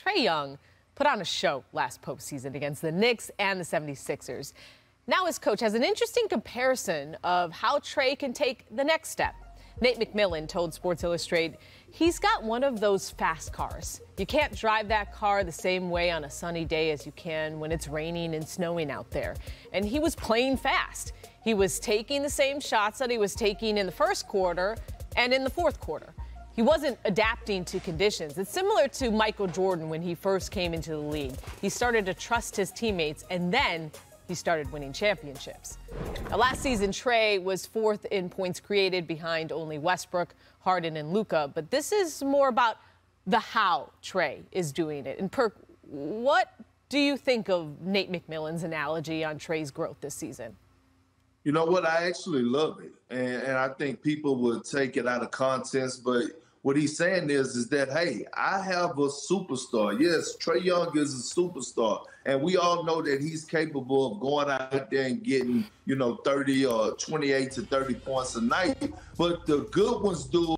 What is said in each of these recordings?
Trae Young put on a show last postseason against the Knicks and the 76ers. Now his coach has an interesting comparison of how Trae can take the next step. Nate McMillan told Sports Illustrated he's got one of those fast cars. You can't drive that car the same way on a sunny day as you can when it's raining and snowing out there. And he was playing fast. He was taking the same shots that he was taking in the first quarter and in the fourth quarter. He wasn't adapting to conditions. It's similar to Michael Jordan when he first came into the league. He started to trust his teammates and then he started winning championships. Now, last season, Trae was fourth in points created behind only Westbrook, Harden, and Luka. But this is more about the how Trae is doing it. And Perk, what do you think of Nate McMillan's analogy on Trae's growth this season? You know what? I actually love it. And, and I think people would take it out of context, but what he's saying is, is that hey, I have a superstar. Yes, Trae Young is a superstar, and we all know that he's capable of going out there and getting, you know, 30 or 28 to 30 points a night. But the good ones do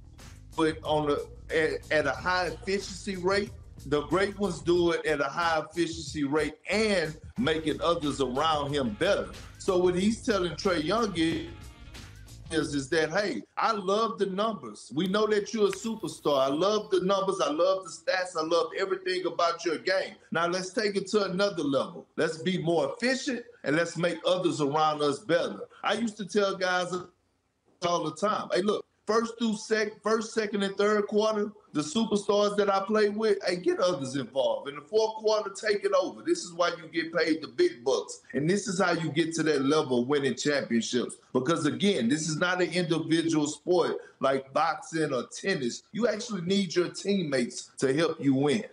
it on a at, at a high efficiency rate. The great ones do it at a high efficiency rate and making others around him better. So what he's telling Trae Young is is, is that hey, I love the numbers. We know that you're a superstar. I love the numbers. I love the stats. I love everything about your game. Now let's take it to another level. Let's be more efficient and let's make others around us better. I used to tell guys all the time, hey, look, first through sec, first, second, and third quarter, the superstars that I play with, hey, get others involved. In the fourth quarter, take it over. This is why you get paid the big bucks. And this is how you get to that level of winning championships. Because again, this is not an individual sport like boxing or tennis. You actually need your teammates to help you win.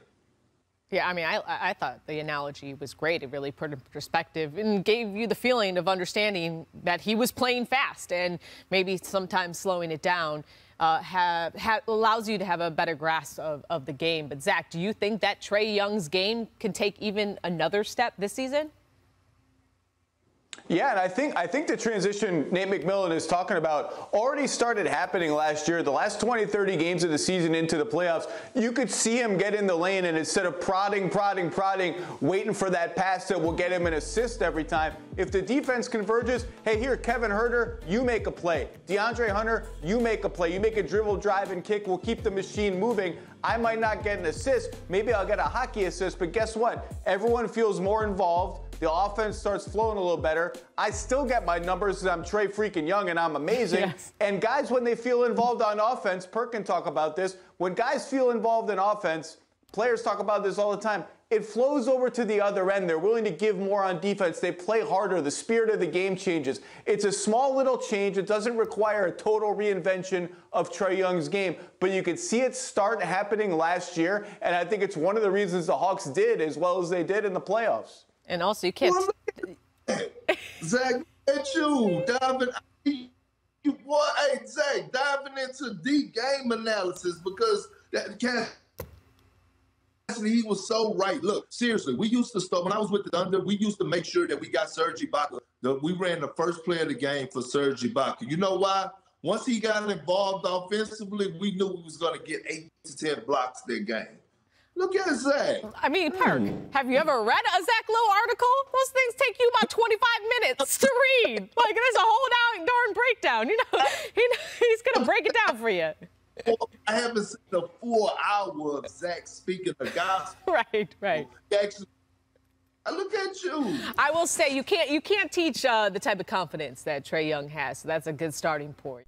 Yeah, I mean, I, I thought the analogy was great. It really put in perspective and gave you the feeling of understanding that he was playing fast and maybe sometimes slowing it down uh, have, allows you to have a better grasp of, of the game. But, Zach, do you think that Trae Young's game can take even another step this season? Yeah, and I think I think the transition Nate McMillan is talking about already started happening last year. The last 20, 30 games of the season into the playoffs, you could see him get in the lane and instead of prodding, prodding, prodding, waiting for that pass that will get him an assist every time, if the defense converges, hey, here, Kevin Huerter, you make a play. DeAndre Hunter, you make a play. You make a dribble, drive, and kick. We'll keep the machine moving. I might not get an assist. Maybe I'll get a hockey assist, but guess what? Everyone feels more involved. The offense starts flowing a little better. I still get my numbers I'm Trae freaking young and I'm amazing. Yes. And guys, when they feel involved on offense, Perk can talk about this. When guys feel involved in offense, players talk about this all the time. It flows over to the other end. They're willing to give more on defense. They play harder. The spirit of the game changes. It's a small little change. It doesn't require a total reinvention of Trae Young's game, but you could see it start happening last year. And I think it's one of the reasons the Hawks did as well as they did in the playoffs. And also, you can't. Zach, at you diving. You, boy, hey Zach, diving into deep game analysis because that can't. He was so right. Look, seriously, we used to start when I was with the Thunder. We used to make sure that we got Serge Ibaka. we ran the first play of the game for Serge Ibaka. You know why? Once he got involved offensively, we knew we was going to get eight to ten blocks that game. Look at Zach. I mean, Perk, mm. have you ever read a Zach Lowe article? Those things take you about 25 minutes to read. Like, there's a whole darn breakdown. You know, he, he's going to break it down for you. I haven't seen a full hour of Zach speaking the gospel. Right, right. Actually, I look at you. I will say you can't you can't teach uh, the type of confidence that Trae Young has. So that's a good starting point.